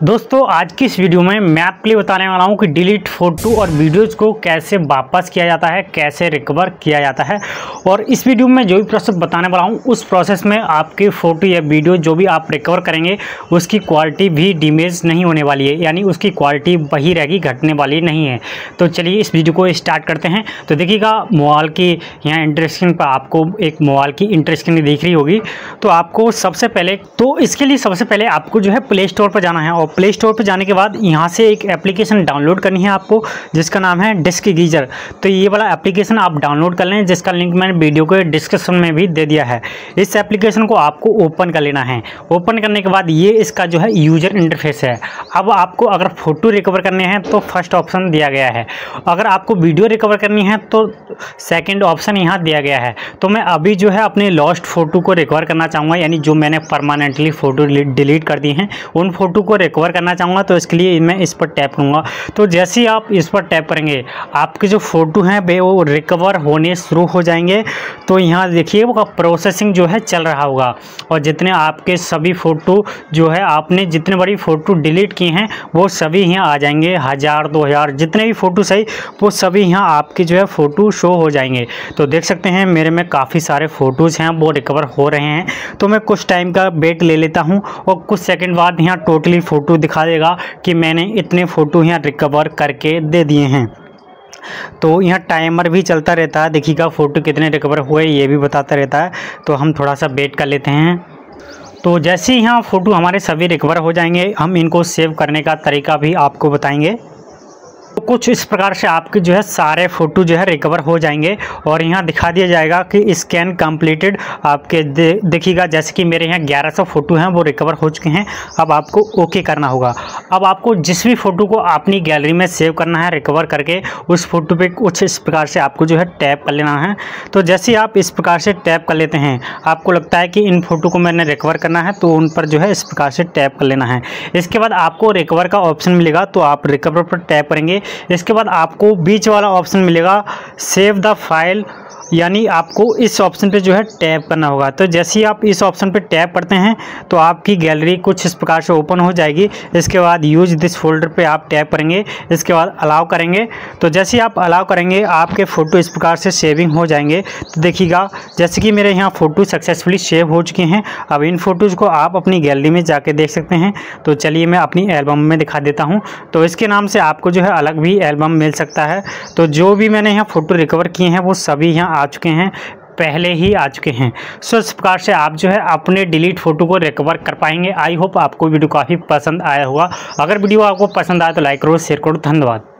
दोस्तों, आज की इस वीडियो में मैं आपके लिए बताने वाला हूँ कि डिलीट फ़ोटो और वीडियोज़ को कैसे वापस किया जाता है, कैसे रिकवर किया जाता है। और इस वीडियो में जो भी प्रोसेस बताने वाला हूँ, उस प्रोसेस में आपकी फ़ोटो या वीडियो जो भी आप रिकवर करेंगे, उसकी क्वालिटी भी डिमेज नहीं होने वाली है। यानी उसकी क्वालिटी वही रहेगी, घटने वाली नहीं है। तो चलिए इस वीडियो को स्टार्ट करते हैं। तो देखिएगा, मोबाइल की यहाँ इंटरेस्टिंग पर आपको एक मोबाइल की इंटरेस्टिंग दिख रही होगी। तो आपको सबसे पहले तो इसके लिए सबसे पहले आपको जो है प्ले स्टोर पर जाना है प्ले स्टोर पर जाने के बाद यहाँ से एक एप्लीकेशन डाउनलोड करनी है आपको, जिसका नाम है डिस्क गीजर तो ये वाला एप्लीकेशन आप डाउनलोड कर लें, जिसका लिंक मैंने वीडियो के डिस्क्रिप्शन में भी दे दिया है। इस एप्लीकेशन को आपको ओपन कर लेना है। ओपन करने के बाद ये इसका जो है यूज़र इंटरफेस है। अब आपको अगर फ़ोटो रिकवर करने हैं तो फ़र्स्ट ऑप्शन दिया गया है। अगर आपको वीडियो रिकवर करनी है तो सेकेंड ऑप्शन यहाँ दिया गया है। तो मैं अभी जो है अपने लॉस्ट फ़ोटो को रिकवर करना चाहूँगा, यानी जो मैंने परमानेंटली फ़ोटो डिलीट कर दी हैं, उन फ़ोटो को रिकवर करना चाहूँगा तो इसके लिए मैं इस पर टैप करूँगा। तो जैसे ही आप इस पर टैप करेंगे, आपके जो फ़ोटो हैं, वे वो रिकवर होने शुरू हो जाएँगे। तो यहाँ देखिए, वो प्रोसेसिंग जो है चल रहा होगा। और जितने आपके सभी फ़ोटो जो है, आपने जितने बड़ी फ़ोटो डिलीट की हैं, वो सभी यहाँ आ जाएँगे। हज़ार, दो हज़ार, जितने भी फ़ोटो सही, वो सभी यहाँ आपके जो है फ़ोटो शो हो जाएँगे। तो देख सकते हैं, मेरे में काफ़ी सारे फ़ोटोज़ हैं, वो रिकवर हो रहे हैं। तो मैं कुछ टाइम का वेट ले लेता हूँ, और कुछ सेकेंड बाद यहाँ टोटली फ़ोटो दिखा देगा कि मैंने इतने फ़ोटो यहाँ रिकवर करके दे दिए हैं। तो यहाँ टाइमर भी चलता रहता है, देखिएगा फ़ोटो कितने रिकवर हुए, ये भी बताता रहता है। तो हम थोड़ा सा वेट कर लेते हैं। तो जैसे ही यहाँ फ़ोटो हमारे सभी रिकवर हो जाएँगे, हम इनको सेव करने का तरीका भी आपको बताएँगे। तो कुछ इस प्रकार से आपके जो है सारे फ़ोटो जो है रिकवर हो जाएँगे और यहाँ दिखा दिया जाएगा कि स्कैन कंप्लीटेड आपके देखिएगा, जैसे कि मेरे यहाँ 1100 फ़ोटो हैं, वो रिकवर हो चुके हैं। अब आपको ओके करना होगा। अब आपको जिस भी फ़ोटो को अपनी गैलरी में सेव करना है रिकवर करके, उस फ़ोटो पे कुछ इस प्रकार से आपको जो है टैप कर लेना है। तो जैसे आप इस प्रकार से टैप कर लेते हैं, आपको लगता है कि इन फ़ोटो को मैंने रिकवर करना है तो उन पर जो है इस प्रकार से टैप कर लेना है। इसके बाद आपको रिकवर का ऑप्शन मिलेगा तो आप रिकवर पर टैप करेंगे। इसके बाद आपको बीच वाला ऑप्शन मिलेगा सेव द फ़ाइल यानी आपको इस ऑप्शन पे जो है टैप करना होगा। तो जैसे ही आप इस ऑप्शन पे टैप करते हैं तो आपकी गैलरी कुछ इस प्रकार से ओपन हो जाएगी। इसके बाद यूज़ दिस फोल्डर पे आप टैप करेंगे, इसके बाद अलाउ करेंगे। तो जैसे ही आप अलाउ करेंगे, आपके फ़ोटो इस प्रकार से सेविंग हो जाएँगे। तो देखिएगा, जैसे कि मेरे यहाँ फ़ोटो सक्सेसफुली सेव हो चुके हैं। अब इन फ़ोटोज़ को आप अपनी गैलरी में जाके देख सकते हैं। तो चलिए मैं अपनी एल्बम में दिखा देता हूँ। तो इसके नाम से आपको जो है अलग भी एल्बम मिल सकता है। तो जो भी मैंने यहाँ फ़ोटो रिकवर किए हैं, वो सभी यहाँ आ चुके हैं, पहले ही आ चुके हैं। सो इस प्रकार से आप जो है अपने डिलीट फ़ोटो को रिकवर कर पाएँगे। आई होप आपको वीडियो काफ़ी पसंद आया होगा। अगर वीडियो आपको पसंद आया तो लाइक करो शेयर करो। धन्यवाद।